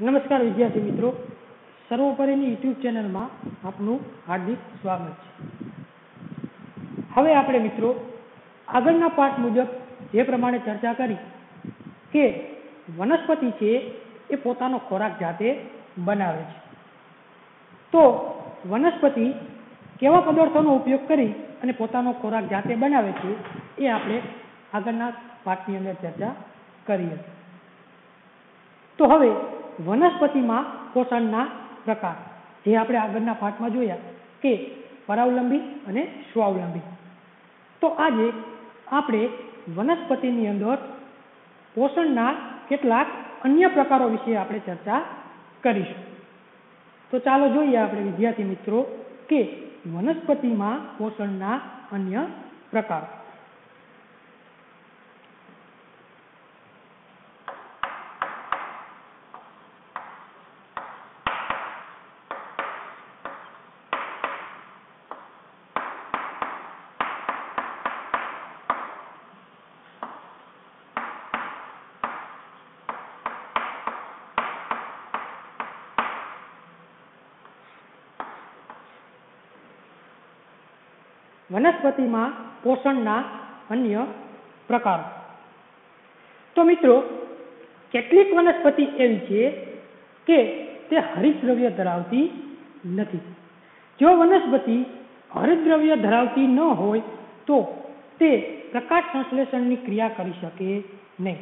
નમસ્કાર વિદ્યાર્થી મિત્રો. સર્વોપરીની યુટ્યુબ ચેનલમાં આપનું હાર્દિક સ્વાગત છે. હવે આપણે મિત્રો આગળના પાઠ મુજબ જે પ્રમાણે ચર્ચા કરી કે વનસ્પતિ છે એ પોતાનો ખોરાક જાતે બનાવે છે. તો વનસ્પતિ કેવા પદાર્થોનો ઉપયોગ કરી અને પોતાનો ખોરાક જાતે બનાવે છે એ આપણે આગળના પાઠની અંદર ચર્ચા કરી હતી. તો હવે વનસ્પતિમાં પોષણના પ્રકાર. જે આપણે આગળના પાઠમાં જોયા કે પરાવલંબી અને સ્વાવલંબી. તો આજે આપણે વનસ્પતિની અંદર પોષણના કેટલાક અન્ય પ્રકારો વિશે આપણે ચર્ચા કરીશું. તો ચાલો જોઈએ આપણે વિદ્યાર્થી મિત્રો કે વનસ્પતિમાં પોષણના અન્ય પ્રકારો. વનસ્પતિમાં પોષણના અન્ય પ્રકારો. તો મિત્રો, કેટલીક વનસ્પતિ એવી છે કે તે હરિતદ્રવ્ય ધરાવતી નથી. જો વનસ્પતિ હરિતદ્રવ્ય ધરાવતી ન હોય, તો તે પ્રકાશ સંશ્લેષણની ક્રિયા કરી શકે નહીં.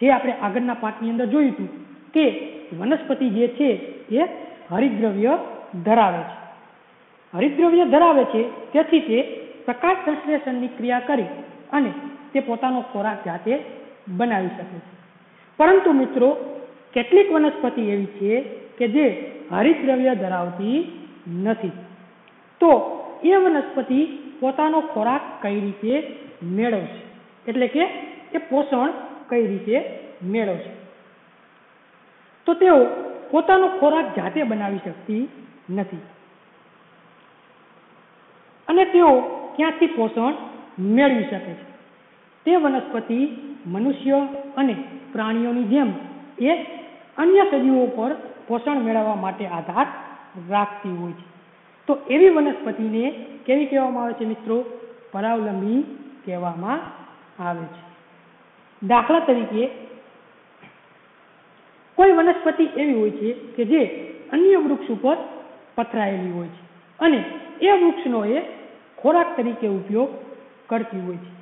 જે આપણે આગળના પાઠની અંદર જોયું હતું કે વનસ્પતિ જે છે, એ હરિદ્રવ્ય ધરાવે છે. હરિતદ્રવ્ય ધરાવે છે, તેથી તે પ્રકાશ સંશ્લેષણની ક્રિયા કરી અને તે પોતાનો ખોરાક જાતે બનાવી શકે છે. પરંતુ મિત્રો, કેટલીક વનસ્પતિ એવી છે કે જે હરિદ્રવ્ય ધરાવતી નથી. તો એ વનસ્પતિ પોતાનો ખોરાક કઈ રીતે મેળવશે? એટલે કે એ પોષણ કઈ રીતે મેળવશે? તો તેઓ પોતાનો ખોરાક જાતે બનાવી શકતી નથી. અને તેઓ ક્યાંથી પોષણ મેળવી શકે છે? તે વનસ્પતિ, મનુષ્ય અને પ્રાણીઓની જેમ એ અન્ય સજીવો પર પોષણ મેળવવા માટે આધાર રાખતી હોય છે. તો એવી વનસ્પતિને કેવી કહેવામાં આવે છે મિત્રો? પરાવલંબી કહેવામાં આવે છે. દાખલા તરીકે, કોઈ વનસ્પતિ એવી હોય છે કે જે અન્ય વૃક્ષ ઉપર પથરાયેલી હોય છે અને એ વૃક્ષનો એ ખોરાક તરીકે ઉપયોગ કરતી હોય છે.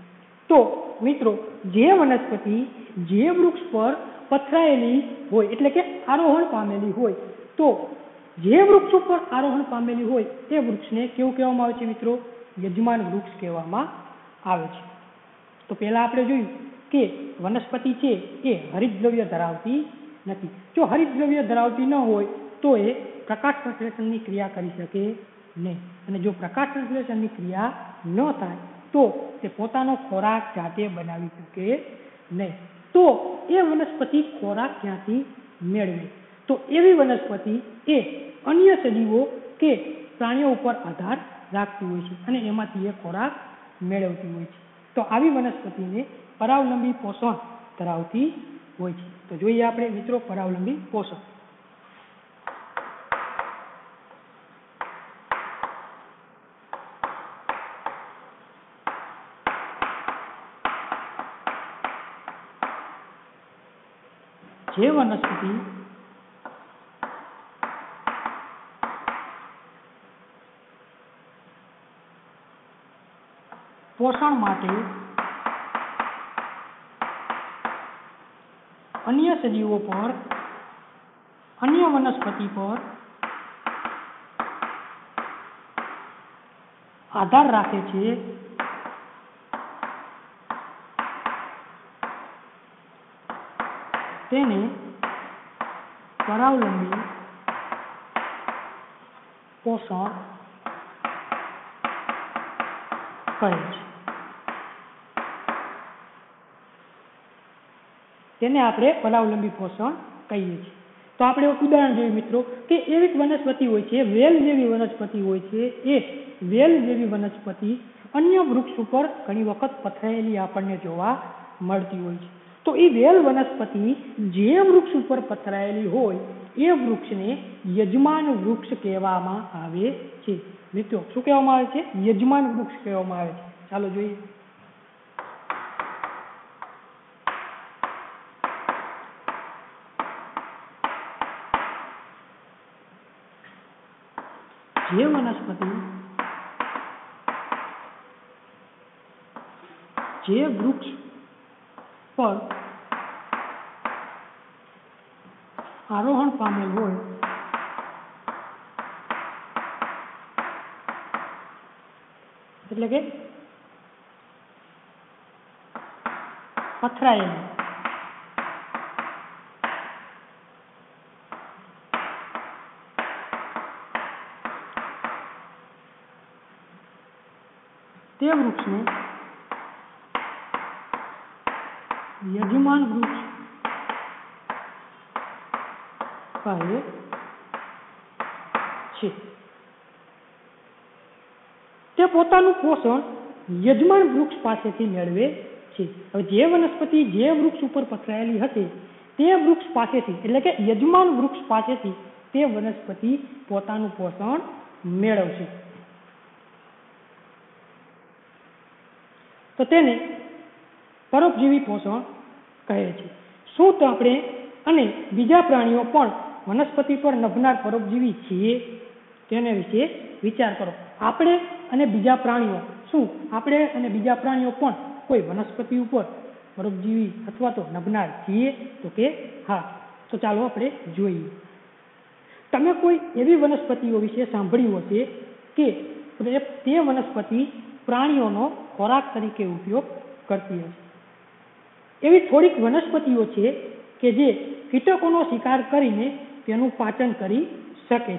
તો મિત્રો, જે વનસ્પતિ, જે વૃક્ષ પર પથરાયેલી હોય, એટલે કે આરોહણ પામેલી હોય, તો જે વૃક્ષ ઉપર આરોહણ પામેલી હોય તે વૃક્ષને કેવું કહેવામાં આવે છે મિત્રો? યજમાન વૃક્ષ કહેવામાં આવે છે. તો પહેલાં આપણે જોયું કે વનસ્પતિ છે એ હરિતદ્રવ્ય ધરાવતી નથી. જો હરિતદ્રવ્ય ધરાવતી ન હોય, તો એ પ્રકાશ સંશ્લેષણની ક્રિયા કરી શકે નહીં અને જો પ્રકાશ સંશ્લેષણની ક્રિયા ન થાય, તો તે પોતાનો ખોરાક જાતે બનાવી શકે નહીં. તો એ વનસ્પતિ ખોરાક ક્યાંથી મેળવે? તો એવી વનસ્પતિ એ અન્ય સજીવો કે પ્રાણીઓ ઉપર આધાર રાખતી હોય છે અને એમાંથી એ ખોરાક મેળવતી હોય છે. તો આવી વનસ્પતિને પરાવલંબી પોષણ ધરાવતી હોય છે. તો જોઈએ આપણે મિત્રો પરાવલંબી પોષણ. જે વનસ્પતિ પોષણ માટે અન્ય સજીવો પર અન્ય વનસ્પતિ પર આધાર રાખે છે તેને પરાવલંબી પોષણ કહે છે. તેને આપણે પરાવલંબી પોષણ કહીએ છીએ. તો આપણે ઉદાહરણ જોઈએ મિત્રો, કે એવી વનસ્પતિ હોય છે, વેલ જેવી વનસ્પતિ હોય છે, એ વેલ જેવી વનસ્પતિ અન્ય વૃક્ષ ઉપર ઘણી વખત પથરાયેલી આપણને જોવા મળતી હોય છે. તો એ વેલ વનસ્પતિ જે વૃક્ષ ઉપર પથરાયેલી હોય, એ વૃક્ષને યજમાન વૃક્ષ કહેવામાં આવે છે. મિત્રો, શું કહેવામાં આવે છે? યજમાન વૃક્ષ કહેવામાં આવે છે. ચાલો જોઈએ. જે વનસ્પતિ જે વૃક્ષ પર આરોહણ પામેલ હોય. એટલે કે પથરાયેલું તે વૃક્ષને યજમાન વૃક્ષ કહે છે તે પોતાનું પોષણ યજમાન વૃક્ષ પાસેથી મેળવે છે હવે જે વનસ્પતિ જે વૃક્ષ ઉપર પથરાયેલી હશે તે વૃક્ષ પાસેથી એટલે કે યજમાન વૃક્ષ પાસેથી તે વનસ્પતિ પોતાનું પોષણ મેળવશે તો તેને પરોપજીવી પોષણ કહે છે. શું તો આપણે અને બીજા પ્રાણીઓ પણ વનસ્પતિ પર નભનાર પરોપજીવી છીએ? તેને વિશે વિચાર કરો. આપણે અને બીજા પ્રાણીઓ, શું આપણે અને બીજા પ્રાણીઓ પણ કોઈ વનસ્પતિ ઉપર પરોપજીવી અથવા તો નભનાર છીએ? તો કે હા. તો ચાલો આપણે જોઈએ. તમે કોઈ એવી વનસ્પતિઓ વિશે સાંભળ્યું હશે કે તે વનસ્પતિ પ્રાણીઓનો ખોરાક તરીકે ઉપયોગ કરતી હશે? એવી થોડીક વનસ્પતિઓ છે કે જે કીટકોનો શિકાર કરીને તેનું પાચન કરી શકે છે.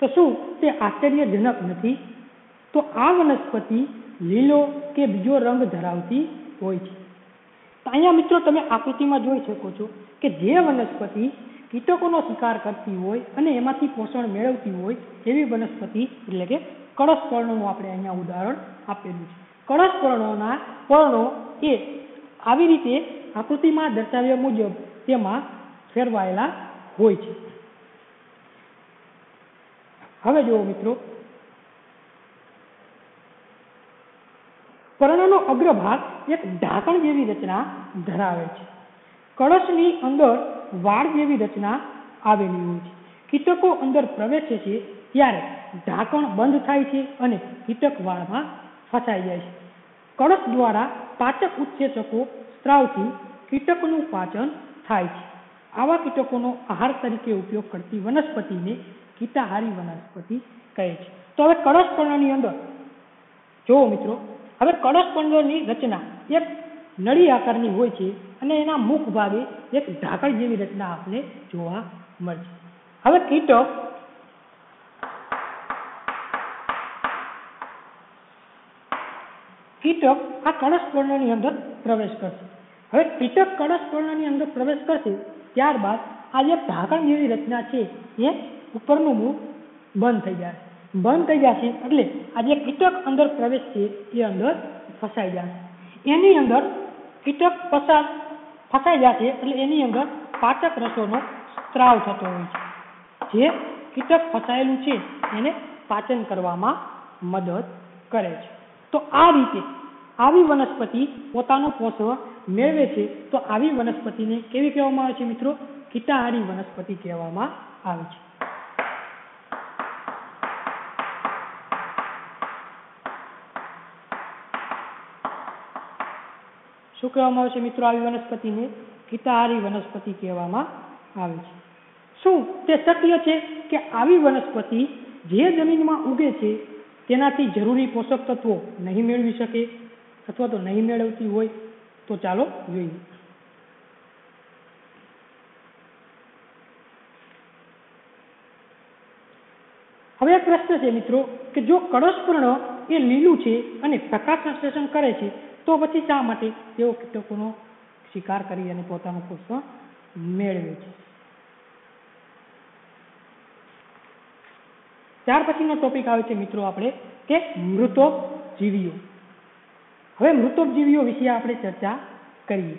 તો શું તે આશ્ચર્યજનક નથી? તો આ વનસ્પતિ લીલો કે બીજો રંગ ધરાવતી હોય છે. અહીંયા મિત્રો તમે આકૃતિમાં જોઈ શકો છો કે જે વનસ્પતિ કીટકોનો શિકાર કરતી હોય અને એમાંથી પોષણ મેળવતી હોય એવી વનસ્પતિ એટલે કે કળશ પર્ણનું આપણે અહીંયા ઉદાહરણ આપેલું છે. કળશ પર્ણોના પર્ણો એ આવી રીતે આકૃતિમાં દર્શાવ્યા મુજબ તેમાં ફેરવાયેલા હોય છે. હવે જુઓ મિત્રો. કર્ણનો અગ્રભાગ એક ઢાંકણ જેવી રચના ધરાવે છે. કળશની અંદર વાળ જેવી રચના આવેલી હોય છે. કીટકો અંદર પ્રવેશે છે ત્યારે ઢાંકણ બંધ થાય છે અને કીટક વાળમાં ફસાઈ જાય છે. કળશ દ્વારા પાચક ઉત્સેચકો સ્ત્રાવથી કીટકનું પાચન થાય છે. આવા કીટકોનો આહાર તરીકે ઉપયોગ કરતી વનસ્પતિને કીટાહારી વનસ્પતિ કહે છે. તો હવે કળશપર્ણની અંદર, જુઓ મિત્રો, હવે કળશપર્ણની રચના એક નળી આકારની હોય છે અને એના મુખ ભાગે એક ઢાંકણ જેવી રચના આપણે જોવા મળશે. હવે કીટક કીટક આ કળશ પર્ણની અંદર પ્રવેશ કરશે હવે કીટક કળશ પર્ણની અંદર પ્રવેશ કરશે ત્યારબાદ આ જે ઢાંકણ જેવી રચના છે, એ ઉપરનું મુખ બંધ થઈ જાય. બંધ થઈ જશે એટલે આ જે કીટક અંદર પ્રવેશ છે, એ અંદર ફસાઈ જશે. એની અંદર કીટક પસાર ફસાઈ જશે એટલે એની અંદર પાચક રસોનો સ્ત્રાવ થતો હોય છે. જે કીટક ફસાયેલું છે, એને પાચન કરવામાં મદદ કરે છે. તો આ રીતે આવી વનસ્પતિ પોતાનો પોષણ મેળવે છે, તો આવી વનસ્પતિને કેવી કહેવામાં આવે છે મિત્રો? કીટાહારી વનસ્પતિ કહેવામાં આવે છે. શું કહેવામાં આવે છે મિત્રો આવી વનસ્પતિને? કીટાહારી વનસ્પતિ કહેવામાં આવે છે. શું તે શક્ય છે કે આવી વનસ્પતિ જે જમીનમાં ઉગે છે, તેનાથી જરૂરી પોષક તત્વો નહીં મેળવી શકે? અથવા તો નહીં મેળવતી હોય, તો ચાલો જોઈએ. હવે એક પ્રશ્ન છે મિત્રો, કે જો કળશપર્ણ એ લીલું છે અને પ્રકાશ સંશ્લેષણ કરે છે, તો પછી શા માટે તેઓ કીટકોનો શિકાર કરી અને પોતાનું પોષણ મેળવે છે? ત્યાર પછીનો ટોપિક આવે છે મિત્રો આપણે, કે મૃતોપજીવીઓ. હવે મૃતોપજીવીઓ વિશે આપણે ચર્ચા કરીએ.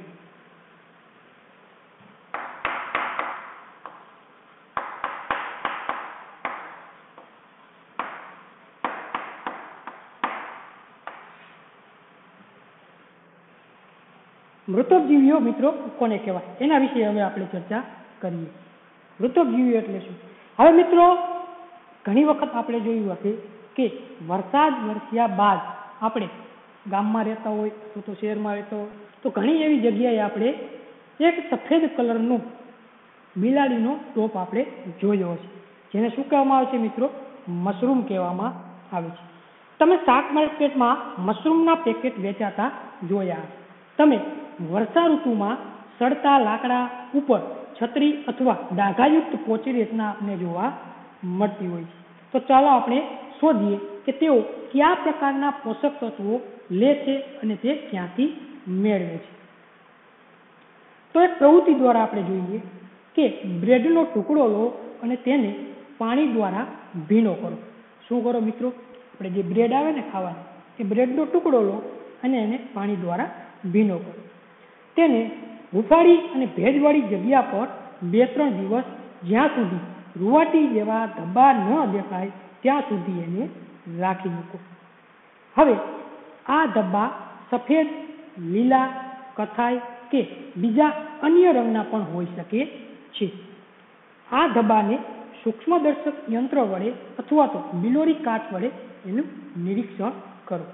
મૃતોપજીવીઓ મિત્રો કોને કહેવાય? એના વિશે હવે આપણે ચર્ચા કરીએ. મૃતોપજીવીઓ એટલે શું? હવે મિત્રો, ઘણી વખત આપણે જોયું હશે કે વરસાદ વરસ્યા બાદ આપણે ગામમાં રહેતા હોય અથવા તો શહેરમાં રહેતા હોય તો. ઘણી એવી જગ્યાએ આપણે એક સફેદ કલરનું બિલાડીનો ટોપ આપણે જોયો હશે જેને શું કહેવામાં આવે છે મિત્રો? મશરૂમ કહેવામાં આવે છે. તમે શાક માર્કેટમાં મશરૂમના પેકેટ વેચાતા જોયા. તમે વર્ષા ઋતુમાં સડતા લાકડા ઉપર છત્રી અથવા ડાઘાયુક્ત પોચી રેતના આપણે જોવા મળતી હોય છે. તો ચાલો આપણે શોધીએ કે તેઓ કયા પ્રકારના પોષક તત્વો લે છે અને તે ક્યાંથી મેળવે છે? તો એક પ્રવૃત્તિ દ્વારા આપણે જોઈએ કે બ્રેડનો ટુકડો લો અને તેને પાણી દ્વારા ભીનો કરો. શું કરો મિત્રો? આપણે જે બ્રેડ આવે ને ખાવાની, એ બ્રેડનો ટુકડો લો અને એને પાણી દ્વારા ભીનો કરો. તેને હુફાળી અને ભેજવાળી જગ્યા પર બે ત્રણ દિવસ જ્યાં સુધી રૂવાટી જેવા ધબ્બા ન દેખાય, ત્યાં સુધી એને રાખી મૂકો. હવે આ ધબ્બા સફેદ, લીલા, કથાઈ કે બીજા અન્ય રંગના પણ હોઈ શકે છે. આ ધબ્બાને સૂક્ષ્મદર્શક યંત્ર વડે અથવા તો બિલોરી કાચ વડે એનું નિરીક્ષણ કરો.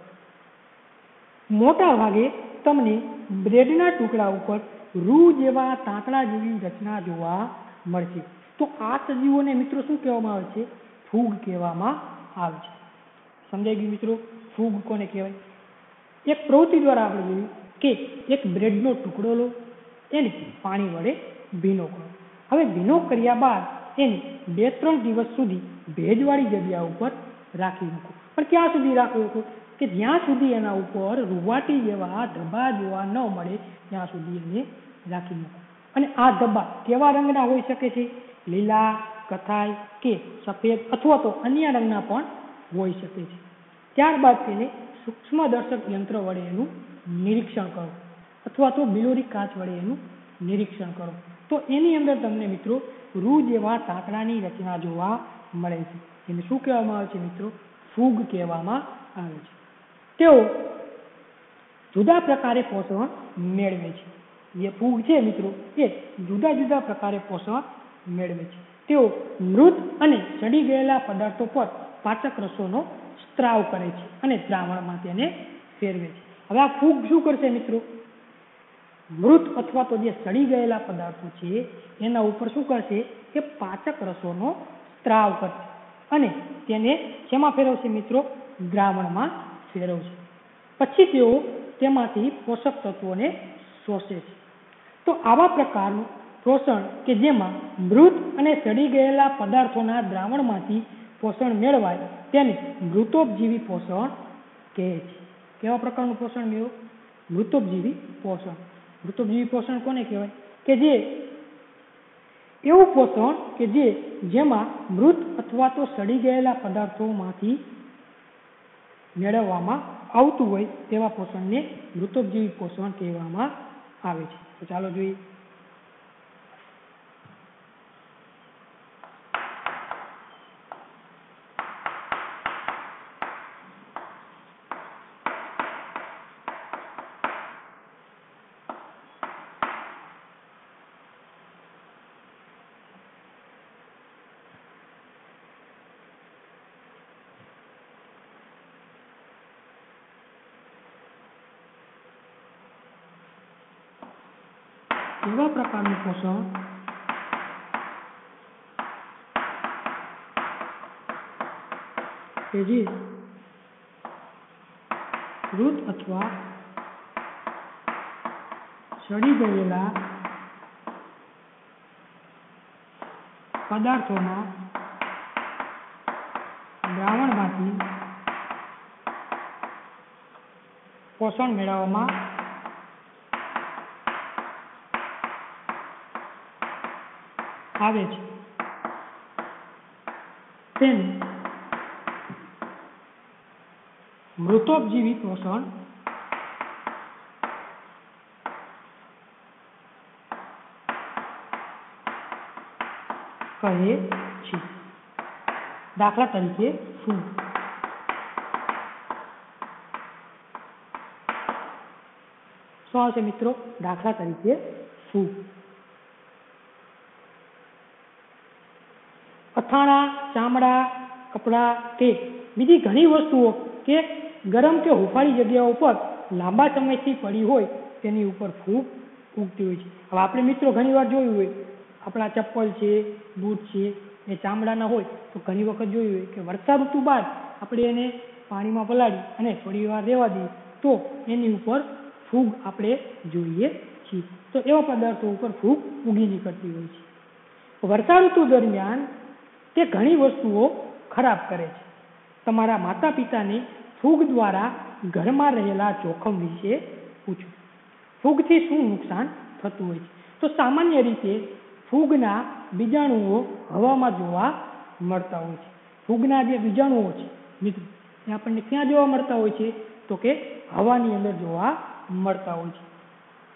મોટા ભાગે તમને બ્રેડના ટુકડા ઉપર રૂ જેવા તાંતણા જેવી રચના જોવા મળશે. તો આ સજીવોને મિત્રો શું કહેવામાં આવે છે? ફૂગ કહેવામાં આવે છે. સમજાઈ ગયું મિત્રો? ફૂગ કોને કહેવાય? એક પ્રવૃત્તિ દ્વારા આપણે જોયું કે એક બ્રેડનો ટુકડો લો, એને પાણી વડે ભીનો કરો. હવે ભીનો કર્યા બાદ એને બે ત્રણ દિવસ સુધી ભેજવાળી જગ્યા ઉપર રાખી મૂકો. પણ ક્યાં સુધી રાખવું હતું? કે જ્યાં સુધી એના ઉપર રૂવાટી જેવા ધબ્બા જોવા ન મળે, ત્યાં સુધી એને રાખી મૂકો. અને આ ધબ્બા કેવા રંગના હોઈ શકે છે? લીલા, કથાઈ કે સફેદ અથવા તો અન્ય રંગના પણ હોઈ શકે છે. ત્યારબાદ તેને સૂક્ષ્મદર્શક યંત્ર વડે એનું નિરીક્ષણ કરો. અથવા તો બિલોરી કાચ વડે એનું નિરીક્ષણ કરો. તો એની અંદર તમને મિત્રો રૂ જેવા સાંકડાની રચના જોવા મળે છે. એને શું કહેવામાં આવે છે મિત્રો? ફૂગ કહેવામાં આવે છે. તેઓ જુદા પ્રકારે પોષણ મેળવે છે. જે ફૂગ છે મિત્રો, એ જુદા જુદા પ્રકારે પોષણ મેળવે છે. તેઓ મૃત અને સડી ગયેલા પદાર્થો પર પાચક રસોનો સ્ત્રાવ કરે છે અને દ્રાવણમાં તેને ફેરવે છે. હવે આ ફૂગ શું કરશે મિત્રો? મૃત અથવા તો જે સડી ગયેલા પદાર્થો છે, એના ઉપર શું કરશે કે પાચક રસોનો સ્ત્રાવ કરશે અને તેને શેમાં ફેરવશે મિત્રો? દ્રાવણમાં ફેરવશે. પછી તેઓ તેમાંથી પોષક તત્વોને શોષે છે. તો આવા પ્રકારનું પોષણ કે જેમાં મૃત અને સડી ગયેલા પદાર્થોના દ્રાવણમાંથી પોષણ મેળવાય, તેને મૃતોપજીવી પોષણ કહે છે. કેવા પ્રકારનું પોષણ મેળવું? મૃતોપજીવી પોષણ. મૃતોપજીવી પોષણ કોને કહેવાય? કે જે એવું પોષણ કે જે જેમાં મૃત અથવા તો સડી ગયેલા પદાર્થોમાંથી મેળવવામાં આવતું હોય તેવા પોષણને મૃતોપજીવી પોષણ કહેવામાં આવે છે. તો ચાલો જોઈએ. એવા પ્રકારનું પોષણ કે જે અથવા સડી ગયેલા પદાર્થોના દ્રાવણમાંથી પોષણ મેળવવામાં આવે છે. તેને મૃતોપજીવી પોષણ કહે છે. દાખલા તરીકે શું શું આવશે મિત્રો? દાખલા તરીકે ફૂગ અથાણા ચામડા, કપડાં કે બીજી ઘણી વસ્તુઓ કે ગરમ કે હુંફાળી જગ્યાઓ ઉપર લાંબા સમયથી પડી હોય તેની ઉપર ફૂગ ઉગતી હોય છે. હવે આપણે મિત્રો ઘણીવાર જોયું હોય, આપણા ચપ્પલ છે, બૂટ છે, એ ચામડાના હોય તો ઘણી વખત જોયું હોય કે વર્ષા ઋતુ બાદ આપણે એને પાણીમાં પલાળી અને થોડી વાર રહેવા દઈએ તો એની ઉપર ફૂગ આપણે જોઈએ છીએ. તો એવા પદાર્થો ઉપર ફૂગ ઉગી નીકળતી હોય છે. વર્ષા ઋતુ દરમિયાન તે ઘણી વસ્તુઓ ખરાબ કરે છે. તમારા માતા પિતાને ફૂગ દ્વારા ઘરમાં રહેલા જોખમ વિશે પૂછો. ફૂગથી શું નુકસાન થતું હોય છે? તો સામાન્ય રીતે ફૂગના બીજાણુઓ હવામાં જોવા મળતા હોય છે. ફૂગના જે બીજાણુઓ છે, મિત્રો, એ આપણને ક્યાં જોવા મળતા હોય છે? તો કે હવાની અંદર જોવા મળતા હોય છે.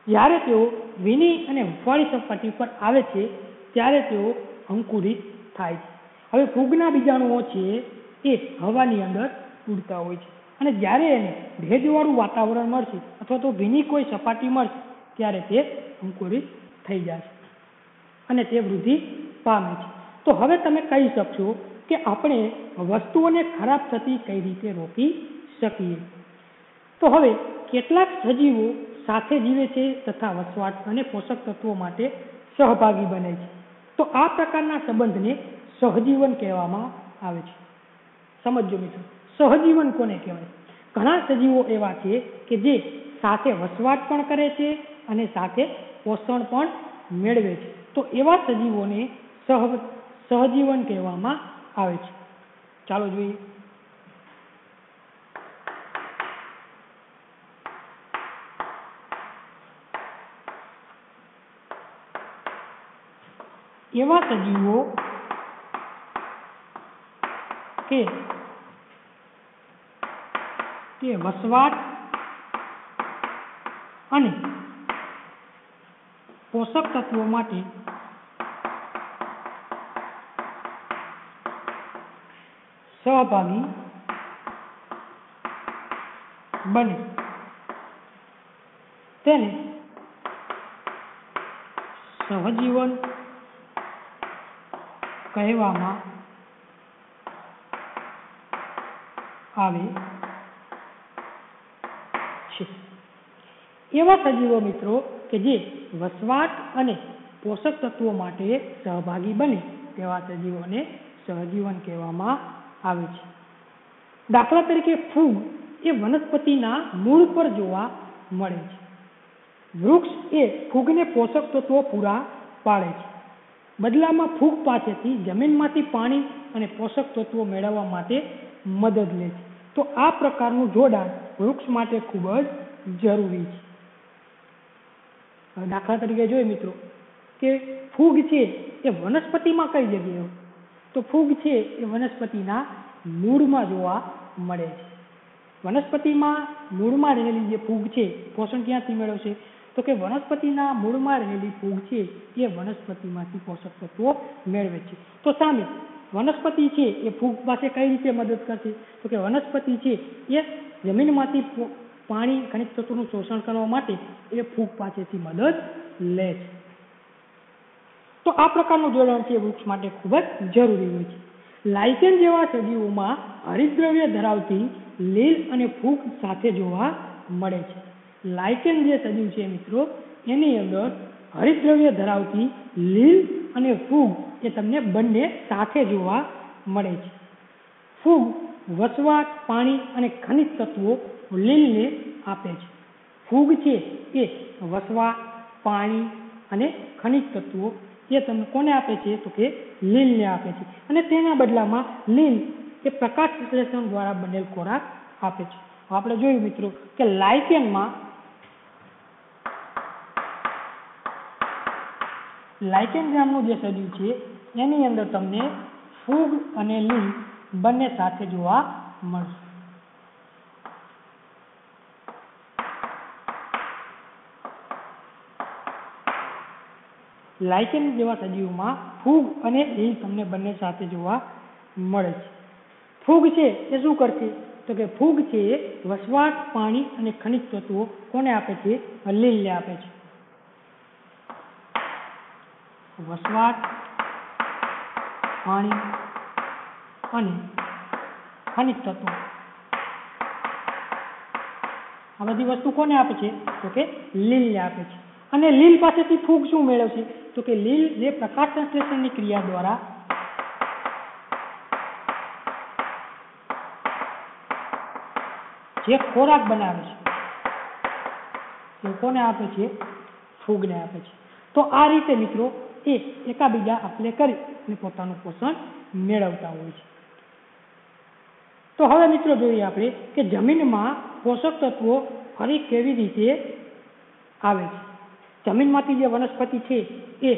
જ્યારે તેઓ વિની અને હુંફાળી સપાટી પર આવે છે, ત્યારે તેઓ અંકુરિત થાય છે. હવે ફૂગના બીજાણુઓ છે એ હવાની અંદર ઉડતા હોય છે. અને જ્યારે એને ભેજવાળું વાતાવરણ મળશે અથવા તો ભીની કોઈ સપાટી મળશે, ત્યારે તે અંકુરિત થઈ જશે અને તે વૃદ્ધિ પામે છે. તો હવે તમે કહી શકશો કે આપણે વસ્તુઓને ખરાબ થતી કઈ રીતે રોકી શકીએ? તો હવે કેટલાક સજીવો સાથે જીવે છે તથા વસવાટ અને પોષક તત્વો માટે સહભાગી બને છે. તો આ પ્રકારના સંબંધને સહજીવન કહેવામાં આવે છે. સમજો મિત્રો. સહજીવન કોને કહેવાય? ઘણા સજીવો એવા છે કે જે સાથે વસવાટ પણ કરે છે અને સાથે પોષણ પણ મેળવે છે. તો એવા સજીવોને સહ, સહજીવન કહેવામાં આવે છે. ચાલો જોઈએ. એવા સજીવો કે તે વસવાટ અને પોષક તત્વો માટે સહભાગી બને. તેને સહજીવન કહેવામાં આવે છે. એવા સજીવો મિત્રો કે જે વસવાટ અને પોષક તત્વો માટે સહભાગી બને તેવા સજીવોને સહજીવન કહેવામાં આવે છે. દાખલા તરીકે ફૂગ એ વનસ્પતિના મૂળ પર જોવા મળે છે. વૃક્ષ એ ફૂગને પોષક તત્વો પૂરા પાડે છે. બદલામાં ફૂગ પાસેથી જમીનમાંથી પાણી અને પોષક તત્વો મેળવવા માટે મદદ લે છે. તો આ પ્રકારનું જોડાણ વૃક્ષ માટે ખૂબ જ જરૂરી છે. દાખલા તરીકે જોઈએ મિત્રો, કે ફૂગ છે એ વનસ્પતિમાં કઈ જગ્યાએ તો ફૂગ છે એ વનસ્પતિના મૂળમાં જોવા મળે છે. વનસ્પતિમાં મૂળમાં રહેલી જે ફૂગ છે, પોષણ ક્યાંથી મેળવશે તો કે વનસ્પતિના મૂળમાં રહેલી ફૂગ છે એ વનસ્પતિમાંથી પોષક તત્વો મેળવે છે. તો સામે વનસ્પતિ છે, એ ફૂગ પાસે કઈ રીતે મદદ કરશે? તો કે વનસ્પતિ છે, એ જમીનમાંથી પાણી, ખનિજ તત્વોનું શોષણ કરવા માટે એ ફૂગ પાસેથી મદદ લે છે. તો આ પ્રકારનું જોડાણ છે વૃક્ષ માટે ખૂબ જ જરૂરી હોય છે. લાઇકેન જેવા સજીવોમાં હરિદ્રવ્ય ધરાવતી લીલ અને ફૂગ સાથે જોવા મળે છે. લાઇકેન જે સજીવ છે મિત્રો, એની અંદર હરિદ્રવ્ય ધરાવતી લીલ અને ફૂગ એ તમને બંને સાથે જોવા મળે છે. ફૂગ, વસવાટ, પાણી અને ખનિજ તત્વો લીલને આપે છે. ફૂગ છે એ વસવાટ, પાણી અને ખનિજ તત્વો એ તમને કોને આપે છે? તો કે લીલને આપે છે. અને તેના બદલામાં લીલ એ પ્રકાશ વિશ્લેષણ દ્વારા બનેલ ખોરાક આપે છે. આપણે જોયું મિત્રો કે લાઇકેનમાં લાઇકેન ગ્રામનું જે સજીવ છે, એની અંદર તમને ફૂગ અને લીલ બંને સાથે જોવા મળશે. લાઇકેન જેવા સજીવમાં ફૂગ અને લીલ તમને બંને સાથે જોવા મળે છે. ફૂગ છે એ શું કરશે? તો કે ફૂગ છે વસવાટ, પાણી અને ખનિજ તત્વો કોને આપે છે? લીલને આપે છે. વસવાટ પાણી અને ખનિજ તત્વો. આ બધી વસ્તુ કોને આપે છે? તો કે લીલને આપે છે. અને લીલ પાસેથી ફૂગ શું મેળવશે તો કે લીલ જે પ્રકાશ સંશ્લેષણની ક્રિયા દ્વારા જે ખોરાક બનાવે છે તે કોને આપે છે? ફૂગને આપે છે. તો આ રીતે મિત્રો એ એકાબીજા આપલે કરી અને પોતાનું પોષણ મેળવતા હોય છે. તો હવે મિત્રો જોઈએ આપણે કે જમીનમાં પોષક તત્વો ફરી કેવી રીતે આવે છે. જમીનમાંથી જે વનસ્પતિ છે એ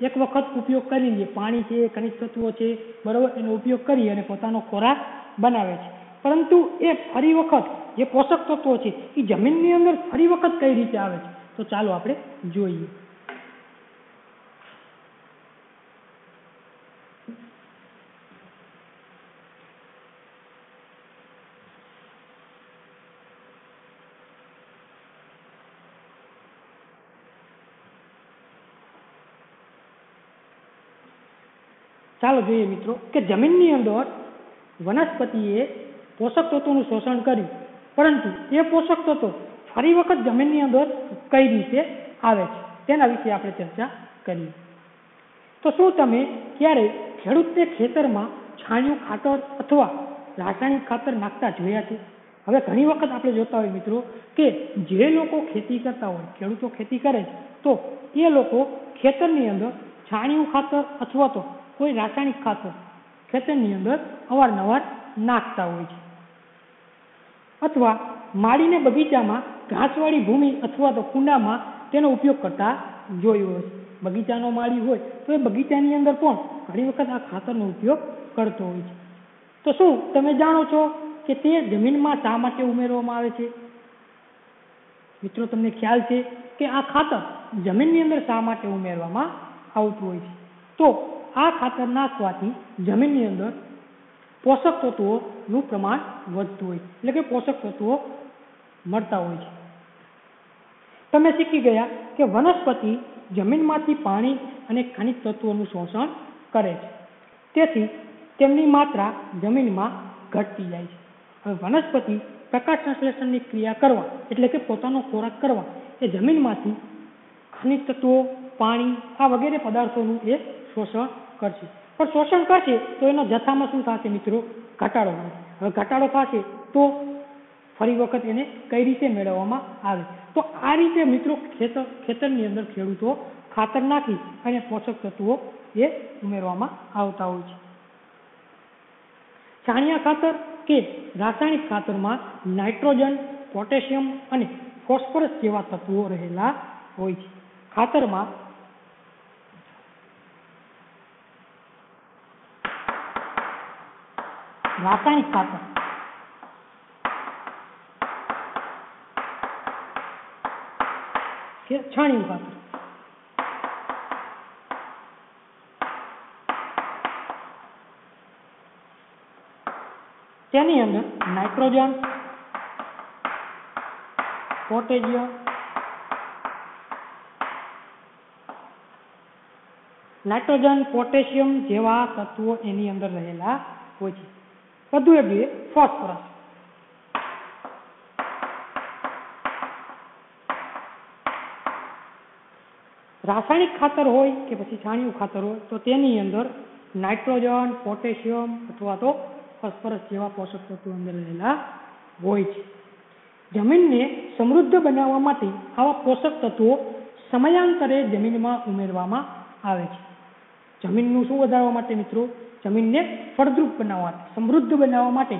એક વખત ઉપયોગ કરી લે પાણી છે, ખનિજ તત્વો છે, બરાબર, એનો ઉપયોગ કરી અને પોતાનો ખોરાક બનાવે છે. પરંતુ એ ફરી વખત જે પોષક તત્વો છે એ જમીનની અંદર ફરી વખત કઈ રીતે આવે છે? તો ચાલો આપણે જોઈએ. ચાલો જોઈએ મિત્રો, કે જમીનની અંદર વનસ્પતિએ પોષક તત્વોનું શોષણ કર્યું. પરંતુ એ પોષક તત્વો ફરી વખત જમીનની અંદર કઈ રીતે આવે છે? તેના વિશે આપણે ચર્ચા કરીએ. તો શું તમે ક્યારે ખેડૂતને ખેતરમાં છાણિયું, ખાતર અથવા રાસાયણિક ખાતર નાખતા જોયા છે? હવે ઘણી વખત આપણે જોતા હોય મિત્રો કે જે લોકો ખેતી કરતા હોય, ખેડૂતો ખેતી કરે છે, તો એ લોકો ખેતરની અંદર છાણિયું, ખાતર અથવા તો કોઈ રાસાયણિક ખાતર ખેતરની અંદર અવારનવાર નાખતા હોય છે. અથવા માળીને બગીચામાં ઘાસવાળી ભૂમિ અથવા તો કુંડામાં તેનો ઉપયોગ કરતા જોયો હશે બગીચાનો માળી હોય તો એ બગીચાની અંદર પણ ઘણી વખત આ ખાતરનો ઉપયોગ કરતો હોય છે. તો શું તમે જાણો છો કે તે જમીનમાં શા માટે ઉમેરવામાં આવે છે? મિત્રો, તમને ખ્યાલ છે કે આ ખાતર જમીનની અંદર શા માટે ઉમેરવામાં આવતું હોય છે? તો આ ખાતર નાખવાથી જમીનની અંદર પોષક તત્વોનું પ્રમાણ વધતું હોય એટલે કે પોષક તત્વો મળતા હોય છે. તમે શીખી ગયા કે વનસ્પતિ જમીનમાંથી પાણી અને ખનિજ તત્વોનું શોષણ કરે છે. તેથી તેમની માત્રા જમીનમાં ઘટતી જાય છે. હવે વનસ્પતિ પ્રકાશ સંશ્લેષણની ક્રિયા કરવા એટલે કે પોતાનો ખોરાક કરવા એ જમીનમાંથી ખનિજ તત્વો, પાણી આ વગેરે પદાર્થોનું એ શોષણ કરશે. પણ શોષણ કરશે તો એનો જથ્થામાં શું થશે મિત્રો? ઘટાડો થશે. હવે ઘટાડો થશે તો ફરી વખત એને કઈ રીતે મેળવવામાં આવે? તો આ રીતે મિત્રો ખેતર, ખેતરની અંદર ખેડૂતો ખાતર નાખી અને પોષક તત્વો એ ઉમેરવામાં આવતા હોય છે. છાણિયા ખાતર કે રાસાયણિક ખાતરમાં નાઇટ્રોજન, પોટેશિયમ અને ફોસ્ફરસ જેવા તત્વો રહેલા હોય છે. ખાતરમાં રાસાયણિક ખાતર કે છાણિયું ખાતર તેની અંદર નાઇટ્રોજન, પોટેશિયમ નાઇટ્રોજન, પોટેશિયમ જેવા તત્વો એની અંદર રહેલા હોય છે. એક જોઈએ ફોસ્ફરસ રાસાયણિક ખાતર હોય કે પછી છાણિયું ખાતર હોય, તો તેની અંદર નાઇટ્રોજન, પોટેશિયમ અથવા તો ફોસ્ફરસ જેવા પોષક તત્વો અંદર રહેલા હોય છે. જમીનને સમૃદ્ધ બનાવવા માટે આવા પોષક તત્વો સમયાંતરે જમીનમાં ઉમેરવામાં આવે છે. જમીનનું શું વધારવા માટે મિત્રો? જમીનને ફળદ્રુપ બનાવવા સમૃદ્ધ બનાવવા માટે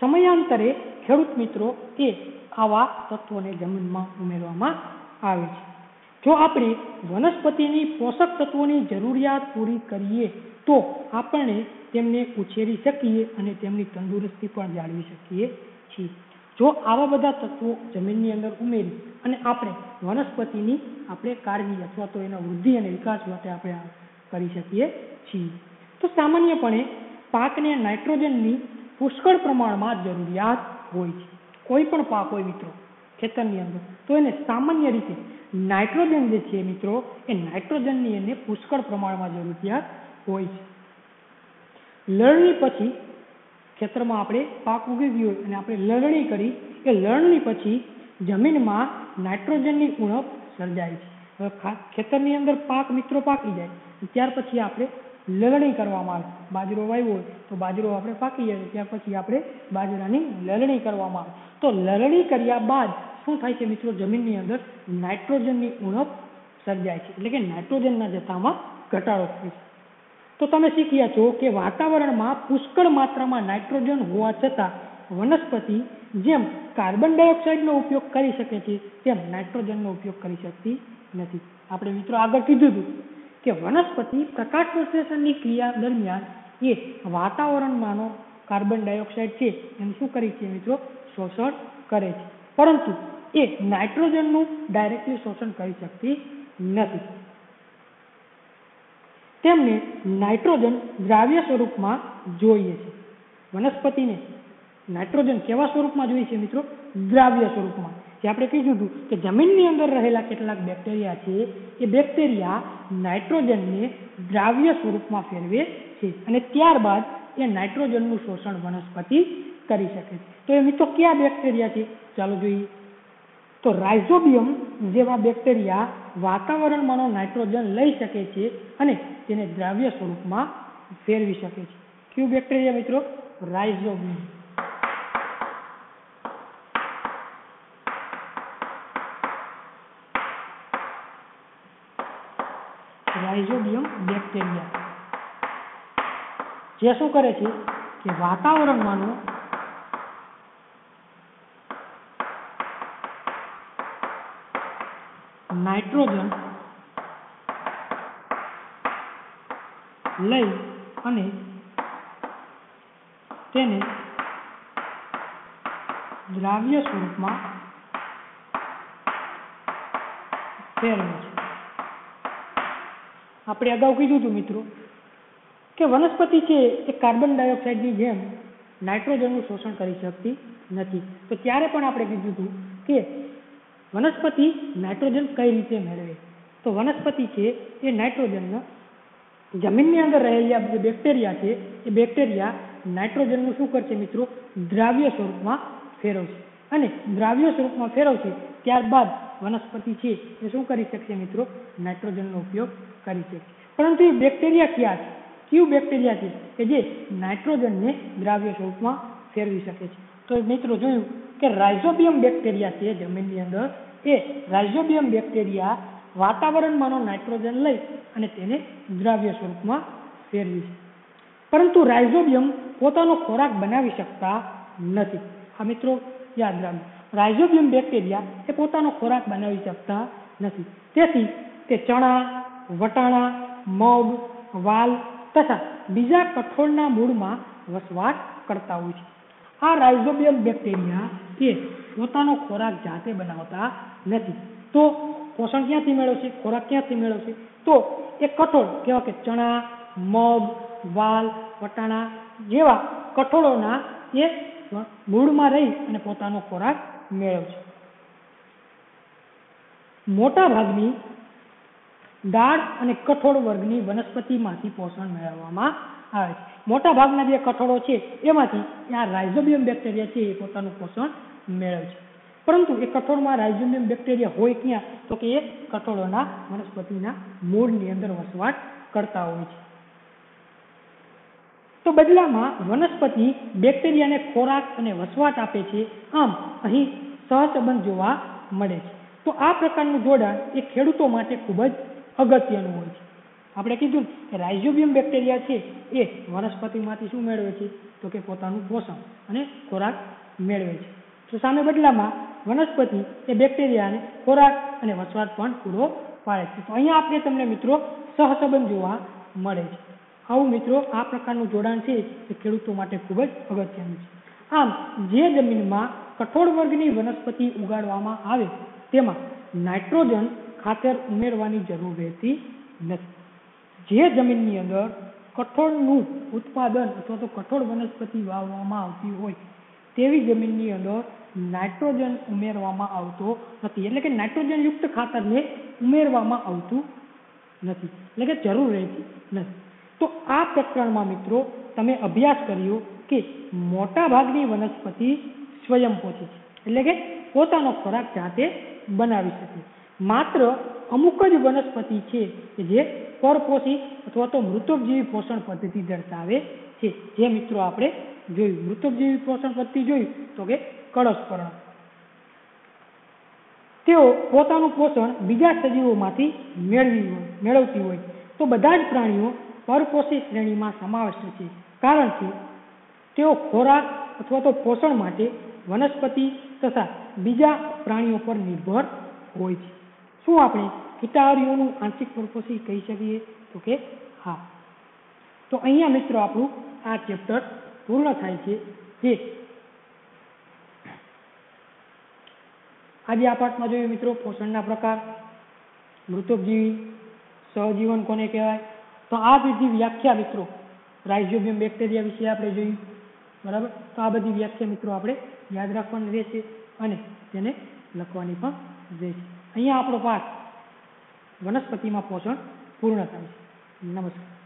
સમયાંતરે ખેડૂત મિત્રો એ આવા તત્વોને જમીનમાં ઉમેરવામાં આવે છે. જો આપણે વનસ્પતિની પોષક તત્વોની જરૂરિયાત પૂરી કરીએ, તો આપણે તેમને ઉછેરી શકીએ અને તેમની તંદુરસ્તી પણ જાળવી શકીએ છીએ. જો આવા બધા તત્વો જમીનની અંદર ઉમેરી અને આપણે વનસ્પતિની આપણે કાળજી અથવા તો એના વૃદ્ધિ અને વિકાસ માટે આપણે કરી શકીએ છીએ. તો સામાન્યપણે પાકને નાઇટ્રોજનની પુષ્કળ પ્રમાણમાં જરૂરિયાત હોય છે. કોઈ પણ પાક હોય મિત્રો, ખેતરની અંદર, તો એને સામાન્ય રીતે નાઇટ્રોજન જે છે મિત્રો, એ નાઇટ્રોજનની એને પુષ્કળ પ્રમાણમાં જરૂરિયાત હોય છે. લણણી પછી ખેતરમાં આપણે પાક ઉગી ગયો અને આપણે લણણી કરી, એ લણણી પછી જમીનમાં નાઇટ્રોજનની ઉણપ સર્જાય છે. હવે ખેતરની અંદર પાક મિત્રો પાકી જાય, ત્યાર પછી આપણે લણણી કરવામાં આવે બાજરો વાવ્યો તો બાજરો આપણે પાકી જાય. ત્યાર પછી આપણે બાજરાની લણણી કરવામાં આવે તો લણણી કર્યા બાદ શું થાય છે મિત્રો? જમીનની અંદર નાઇટ્રોજનની ઉણપ સર્જાય છે. એટલે કે નાઇટ્રોજનના જથ્થામાં ઘટાડો થાય છે. તો તમે શીખ્યા છો કે વાતાવરણમાં પુષ્કળ માત્રામાં નાઇટ્રોજન હોવા છતાં વનસ્પતિ જેમ કાર્બન ડાયોક્સાઇડનો ઉપયોગ કરી શકે છે, તેમ નાઇટ્રોજનનો ઉપયોગ કરી શકતી નથી. આપણે મિત્રો આગળ કીધું હતું કે વનસ્પતિ પ્રકાશ સંશ્લેષણની ક્રિયા દરમિયાન એ વાતાવરણમાંનો કાર્બન ડાયોક્સાઇડ છે. એનું શું કરે છે મિત્રો? શોષણ કરે છે. પરંતુ એ નાઇટ્રોજનનું ડાયરેક્ટલી શોષણ કરી શકતી નથી. તેમને નાઇટ્રોજન દ્રાવ્ય સ્વરૂપમાં જોઈએ છે. વનસ્પતિને નાઇટ્રોજન કેવા સ્વરૂપમાં જોઈએ છે મિત્રો? દ્રાવ્ય સ્વરૂપમાં. જે આપણે કીધું હતું કે જમીનની અંદર રહેલા કેટલાક બેક્ટેરિયા છે, એ બેક્ટેરિયા નાઇટ્રોજનને દ્રાવ્ય સ્વરૂપમાં ફેરવે છે અને ત્યારબાદ એ નાઇટ્રોજનનું શોષણ વનસ્પતિ કરી શકે છે. તો એ મિત્રો કયા બેક્ટેરિયા છે? ચાલો જોઈએ. તો રાઇઝોબિયમ જેવા બેક્ટેરિયા વાતાવરણમાંનો નાઇટ્રોજન લઈ શકે છે અને તેને દ્રાવ્ય સ્વરૂપમાં ફેરવી શકે છે. કયું બેક્ટેરિયા મિત્રો? રાઇઝોબિયમ. Rhizobium bacteria. જે શું કરે છે કે વાતાવરણમાંનું નાઇટ્રોજન લઈ અને તેને દ્રાવ્ય સ્વરૂપમાં ફેરવે છે. આપણે અગાઉ કીધું હતું મિત્રો કે વનસ્પતિ છે એ કાર્બન ડાયોક્સાઇડની જેમ નાઇટ્રોજનનું શોષણ કરી શકતી નથી. તો ત્યારે પણ આપણે કીધું હતું કે વનસ્પતિ નાઇટ્રોજન કઈ રીતે મેળવે? તો વનસ્પતિ છે એ નાઇટ્રોજનનો જમીનની અંદર રહેલા જે બેક્ટેરિયા છે, એ બેક્ટેરિયા નાઇટ્રોજનનું શું કરશે મિત્રો? દ્રાવ્ય સ્વરૂપમાં ફેરવશે. અને દ્રાવ્ય સ્વરૂપમાં ફેરવશે ત્યારબાદ વનસ્પતિ છે એ શું કરી શકશે મિત્રો? નાઇટ્રોજનનો ઉપયોગ કરી શકશે પરંતુ એ બેક્ટેરિયા ક્યાં છે? કયું બેક્ટેરિયા છે કે જે નાઇટ્રોજનને દ્રાવ્ય સ્વરૂપમાં ફેરવી શકે છે? તો મિત્રો જોયું કે રાઇઝોબિયમ બેક્ટેરિયા છે જમીનની અંદર, એ રાઇઝોબિયમ બેક્ટેરિયા વાતાવરણમાંનો નાઇટ્રોજન લઈ અને તેને દ્રાવ્ય સ્વરૂપમાં ફેરવી છે પરંતુ રાઇઝોબિયમ પોતાનો ખોરાક બનાવી શકતા નથી. આ મિત્રો, યાદ રાખજો. રાઇઝોબિયમ બેક્ટેરિયા એ પોતાનો ખોરાક બનાવી શકતા નથી. તેથી તે ચણા, વટાણા, મગ, વાલ તથા બીજા કઠોળના મૂળમાં વસવાટ કરતા હોય છે. આ રાઇઝોબિયમ બેક્ટેરિયા એ પોતાનો ખોરાક જાતે બનાવતા નથી. તો પોષણ ક્યાંથી મેળવશે ખોરાક ક્યાંથી મેળવશે તો એ કઠોળ કેવા કે ચણા, મગ, વાલ, વટાણા જેવા કઠોળોના એ મૂળમાં રહી અને પોતાનો ખોરાક મેળવશે મોટા ભાગની દાળ અને કઠોળ વર્ગની વનસ્પતિમાંથી પોષણ મેળવવામાં આવે છે. મોટા ભાગના જે કઠોળો છે, એમાંથી આ રાઇઝોબિયમ બેક્ટેરિયા છે, એ પોતાનું પોષણ મેળવે છે પરંતુ એ કઠોળમાં રાઇઝોબિયમ બેક્ટેરિયા હોય ક્યાં? તો કે એ કઠોળોના વનસ્પતિના મૂળની અંદર વસવાટ કરતા હોય છે. તો બદલામાં વનસ્પતિ, બેક્ટેરિયાને ખોરાક અને વસવાટ આપે છે. આમ અહીં સહસંબંધ જોવા મળે છે. તો આ પ્રકારનું જોડાણ એ ખેડૂતો માટે ખૂબ જ અગત્યનું હોય છે. આપણે કીધું કે રાઇઝોબિયમ બેક્ટેરિયા છે, એ વનસ્પતિમાંથી શું મેળવે છે? તો કે પોતાનું પોષણ અને ખોરાક મેળવે છે. તો સામે બદલામાં વનસ્પતિ એ બેક્ટેરિયાને ખોરાક અને વસવાટ પણ પૂરો પાડે છે. તો અહીંયા આપણે તમને મિત્રો સહસંબંધ જોવા મળે છે. આવું મિત્રો, આ પ્રકારનું જોડાણ છે એ ખેડૂતો માટે ખૂબ જ અગત્યનું છે. આમ, જે જમીનમાં કઠોળ વર્ગની વનસ્પતિ ઉગાડવામાં આવે, તેમાં નાઇટ્રોજન ખાતર ઉમેરવાની જરૂર રહેતી નથી. જે જમીનની અંદર કઠોળનું ઉત્પાદન અથવા તો કઠોળ વનસ્પતિ વાવવામાં આવતી હોય, તેવી જમીનની અંદર નાઇટ્રોજન ઉમેરવામાં આવતો નથી. એટલે કે નાઇટ્રોજનયુક્ત ખાતરને ઉમેરવામાં આવતું નથી. એટલે કે જરૂર રહેતી નથી. તો આ પ્રકરણમાં મિત્રો, તમે અભ્યાસ કર્યો કે મોટાભાગની વનસ્પતિ સ્વયંપોષી છે. એટલે કે પોતાનો ખોરાક જાતે બનાવી શકે. માત્ર અમુક જ વનસ્પતિ છે કે જે પરપોષી અથવા તો મૃતોપજીવી પોષણ પદ્ધતિ દર્શાવે છે. જે મિત્રો આપણે જોયું. મૃતોપજીવી પોષણ પદ્ધતિ જોયું તો કે કળશપર્ણ. તેઓ પોતાનું પોષણ બીજા સજીવોમાંથી મેળવી મેળવતી હોય. તો બધા જ પ્રાણીઓ પરપોષી શ્રેણીમાં સમાવિષ્ટ છે કારણ કે તેઓ ખોરાક અથવા તો પોષણ માટે વનસ્પતિ તથા બીજા પ્રાણીઓ પર નિર્ભર હોય છે. શું આપણે કીટાહારીઓનું આંશિક પરપોષી કહી શકીએ? તો કે હા. તો અહીંયા મિત્રો આપણું આ ચેપ્ટર પૂર્ણ થાય છે. જે આજે આ પાઠમાં જોયું મિત્રો, પોષણના પ્રકાર, મૃતોપજીવી, સહજીવન કોને કહેવાય? તો આ બધી વ્યાખ્યા મિત્રો રાઇઝોબિયમ બેક્ટેરિયા વિશે આપણે જોયું. બરાબર? તો આ બધી વ્યાખ્યા મિત્રો આપણે યાદ રાખવાની રહેશે અને તેને લખવાની પણ રહેશે. અહીંયા આપણો પાઠ વનસ્પતિમાં પોષણ પૂર્ણ થાય છે. નમસ્કાર.